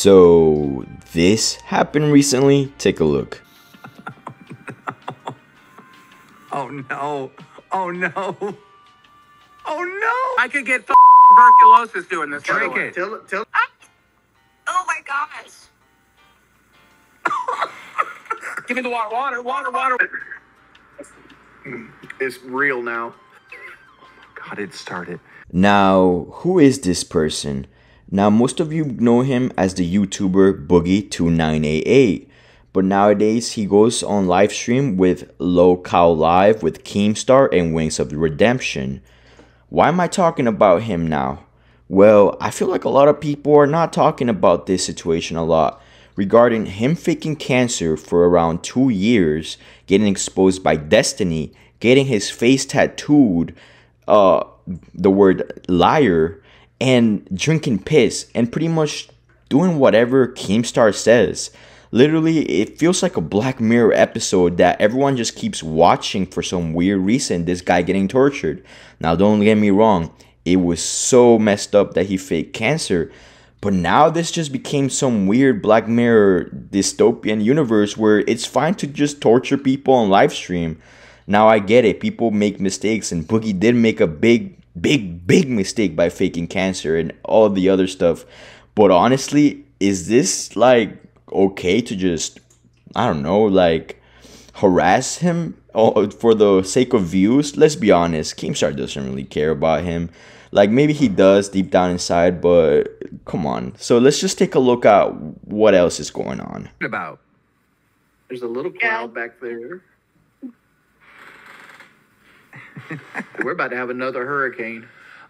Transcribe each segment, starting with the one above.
So, this happened recently? Take a look. Oh no. Oh no. Oh no. I could get tuberculosis doing this. Drink it. Tell it. Tell. Ah! Oh my gosh. Give me the water. Water. Water. Water. Mm, it's real now. God, it started. Now, who is this person? Now, most of you know him as the YouTuber Boogie2988, but nowadays he goes on live stream with Lolcow Live with Keemstar and Wings of Redemption. Why am I talking about him now? Well, I feel like a lot of people are not talking about this situation a lot regarding him faking cancer for around two years, getting exposed by Destiny, getting his face tattooed, uh, the word liar, and drinking piss, and pretty much doing whatever Keemstar says. Literally, it feels like a Black Mirror episode that everyone just keeps watching for some weird reason. This guy getting tortured. Now, don't get me wrong, it was so messed up that he faked cancer. But now this just became some weird Black Mirror dystopian universe where it's fine to just torture people on live stream. Now I get it, people make mistakes, and Boogie did make a big, big, big mistake by faking cancer and all the other stuff. But honestly, is this like okay to just, I don't know, like harass him for the sake of views? Let's be honest, Keemstar doesn't really care about him. Like maybe he does deep down inside, but come on. So let's just take a look at what else is going on. About. There's a little cloud back there. We're about to have another hurricane.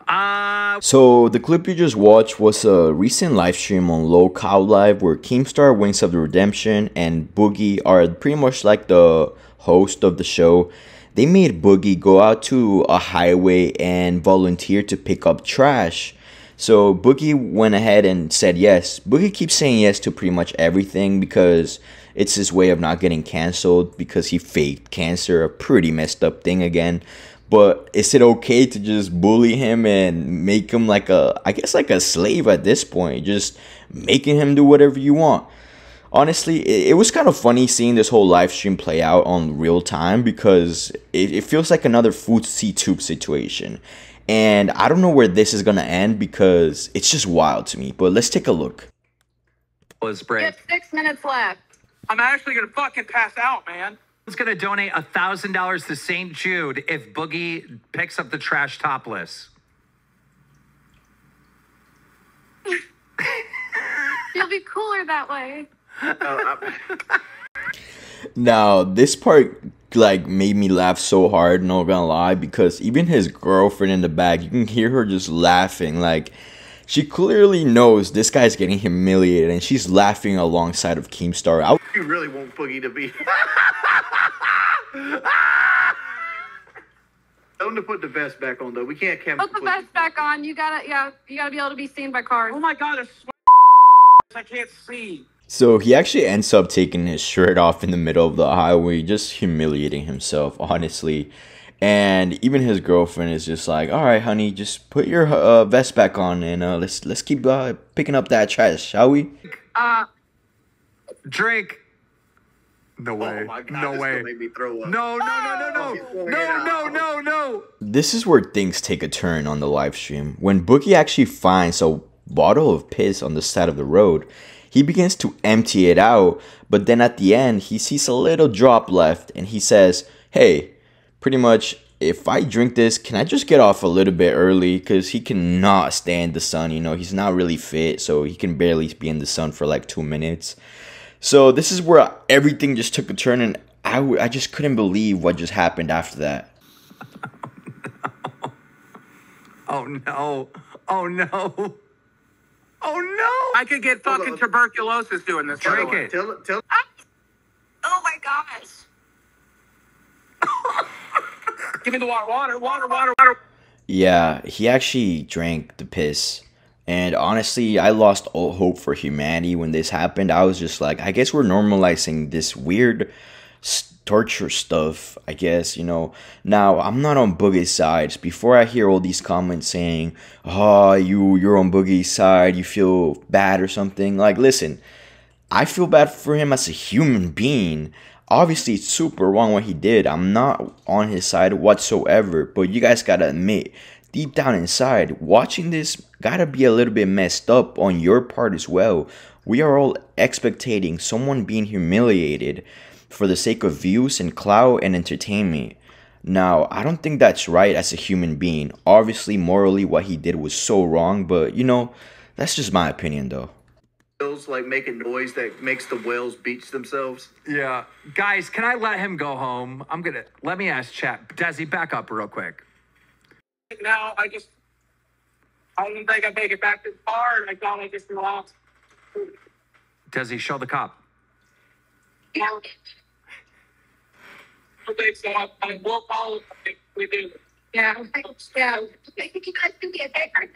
Uh, So the clip you just watched was a recent live stream on Lolcow Live where Keemstar, Wings of the Redemption, and Boogie are pretty much like the host of the show. They made Boogie go out to a highway and volunteer to pick up trash. So Boogie went ahead and said yes. Boogie keeps saying yes to pretty much everything because it's his way of not getting canceled because he faked cancer, a pretty messed up thing again. But is it okay to just bully him and make him like a, I guess like a slave at this point, just making him do whatever you want? Honestly, it, it was kind of funny seeing this whole live stream play out on real time because it, it feels like another Foodsie Tube situation. And I don't know where this is gonna end because it's just wild to me. But let's take a look. was You break. have six minutes left. I'm actually gonna fucking pass out, man. Is going to donate a thousand dollars to St. Jude if Boogie picks up the trash topless. You'll be cooler that way. Now, this part like made me laugh so hard, no gonna lie, because even his girlfriend in the back, you can hear her just laughing. Like she clearly knows this guy's getting humiliated and she's laughing alongside of Keemstar. I you really want Boogie to be. Tell him to put the vest back on though. We can't cam- Put the vest back on. You gotta, yeah, you gotta be able to be seen by cars. Oh my god, there's I can't see. So he actually ends up taking his shirt off in the middle of the highway, just humiliating himself, honestly. And even his girlfriend is just like, "All right, honey, just put your uh, vest back on, and uh, let's let's keep uh, picking up that trash, shall we?" Uh, Drake. No oh way. Oh my god, no this way. gonna me throw up. No, no, no, no, no. Oh, no, no, no, no. This is where things take a turn on the live stream. When Boogie actually finds a bottle of piss on the side of the road, he begins to empty it out, but then at the end, he sees a little drop left and he says, Hey, pretty much, if I drink this, can I just get off a little bit early? Because he cannot stand the sun, you know, he's not really fit, so he can barely be in the sun for like two minutes. So this is where everything just took a turn, and I, w- I just couldn't believe what just happened after that. Oh no. Oh no. Oh no. I could get fucking on. tuberculosis doing this. Drink it. it. Tell it. Tell. Ah! oh my gosh. Give me the water. Water. Water. Water. Water. Yeah, he actually drank the piss. And honestly, I lost all hope for humanity when this happened. I was just like, I guess we're normalizing this weird torture stuff, I guess, you know. Now, I'm not on Boogie's side. Before I hear all these comments saying, oh, you, you're on Boogie's side, you feel bad or something, like, listen, I feel bad for him as a human being. Obviously, it's super wrong what he did. I'm not on his side whatsoever, but you guys gotta admit, deep down inside, watching this gotta be a little bit messed up on your part as well. We are all expecting someone being humiliated for the sake of views and clout and entertainment. Now, I don't think that's right as a human being. Obviously, morally, what he did was so wrong, but you know, that's just my opinion though. Whales like making noise that makes the whales beach themselves. Yeah. Guys, can I let him go home? I'm gonna let me ask chat. Desi, back up real quick. Now I just I don't think I make it back to the car and I thought I just lost. Desi, show the cop. Yeah. Okay, so I, I will follow if we do. Yeah. Yeah. I think you guys can be a favor.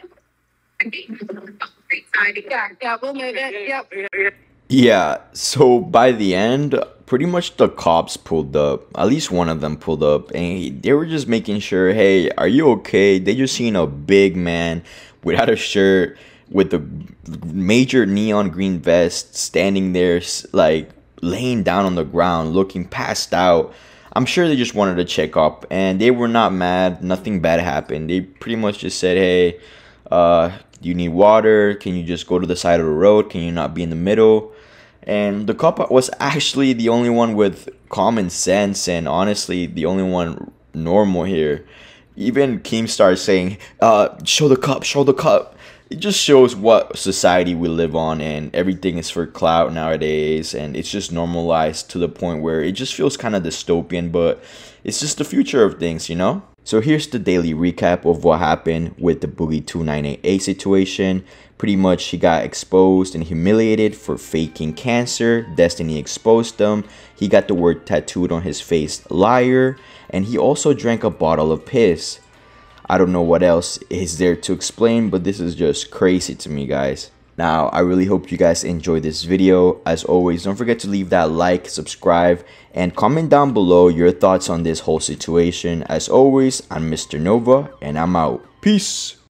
Yeah. Yeah. We'll move it. Yep. Yeah, so by the end, pretty much the cops pulled up. At least one of them pulled up, and they were just making sure, hey, are you okay? They just seen a big man without a shirt with a major neon green vest standing there, like laying down on the ground, looking passed out. I'm sure they just wanted to check up, and they were not mad. Nothing bad happened. They pretty much just said, hey, uh, you need water? Can you just go to the side of the road? Can you not be in the middle? And the cop was actually the only one with common sense and honestly the only one normal here. Even Keemstar saying, uh, show the cup, show the cup. It just shows what society we live on and everything is for clout nowadays and it's just normalized to the point where it just feels kind of dystopian, but it's just the future of things, you know? So here's the daily recap of what happened with the Boogie2988 situation. Pretty much he got exposed and humiliated for faking cancer. Destiny exposed him. He got the word tattooed on his face, liar. And he also drank a bottle of piss. I don't know what else is there to explain, but this is just crazy to me, guys. Now, I really hope you guys enjoyed this video. As always, don't forget to leave that like, subscribe, and comment down below your thoughts on this whole situation. As always, I'm Mr. Nova, and I'm out. Peace!